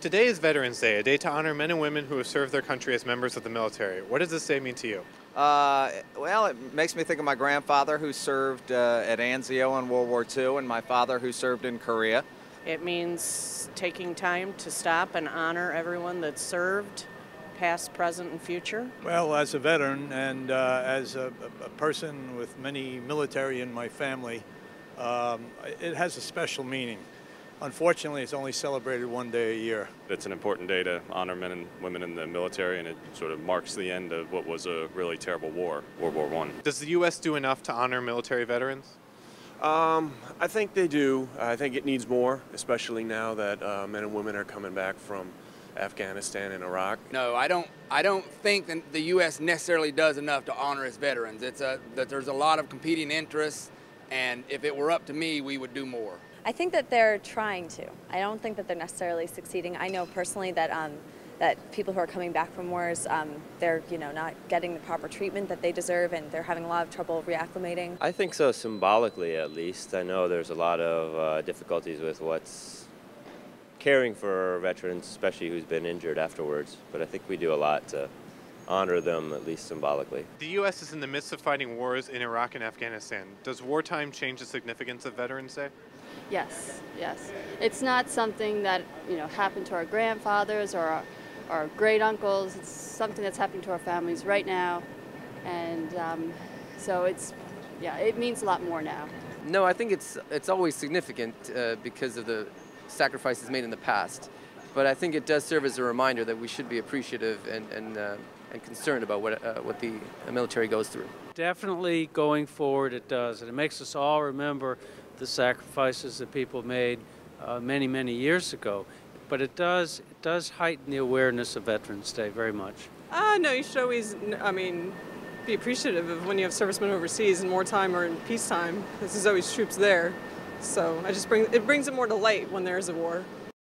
Today is Veterans Day, a day to honor men and women who have served their country as members of the military. What does this day mean to you? Uh, well, it makes me think of my grandfather who served uh, at Anzio in World War II and my father who served in Korea. It means taking time to stop and honor everyone that served, past, present, and future. Well, as a veteran and uh, as a, a, person with many military in my family, um, it has a special meaning. Unfortunately, it's only celebrated one day a year. It's an important day to honor men and women in the military, and it sort of marks the end of what was a really terrible war, World War One. Does the U.S. do enough to honor military veterans? Um, I think they do. I think it needs more, especially now that uh, men and women are coming back from Afghanistan and Iraq. No, I don't. I don't think that the U.S. necessarily does enough to honor its veterans. It's a that there's a lot of competing interests, and if it were up to me, we would do more. I think that they're trying to. I don't think that they're necessarily succeeding. I know personally that um, that people who are coming back from wars, um, they're you know not getting the proper treatment that they deserve, and they're having a lot of trouble reacclimating. I think so, symbolically at least. I know there's a lot of uh, difficulties with what's caring for veterans, especially who's been injured afterwards. But I think we do a lot to honor them, at least symbolically. The U.S. is in the midst of fighting wars in Iraq and Afghanistan. Does wartime change the significance of Veterans Day? Yes, yes. It's not something that you know happened to our grandfathers or our, our great uncles. It's something that's happening to our families right now, and um, so it's yeah, it means a lot more now. No, I think it's it's always significant uh, because of the sacrifices made in the past, but I think it does serve as a reminder that we should be appreciative and and, uh, and concerned about what uh, what the military goes through. Definitely, going forward, it does, and it makes us all remember the sacrifices that people made uh, many, many years ago. But it does, it does heighten the awareness of Veterans Day very much. Uh, no, you should always, I mean, be appreciative of when you have servicemen overseas in wartime or in peacetime. This is always troops there. So I just bring, it brings it more to light when there is a war.